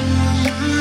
Mm-hmm.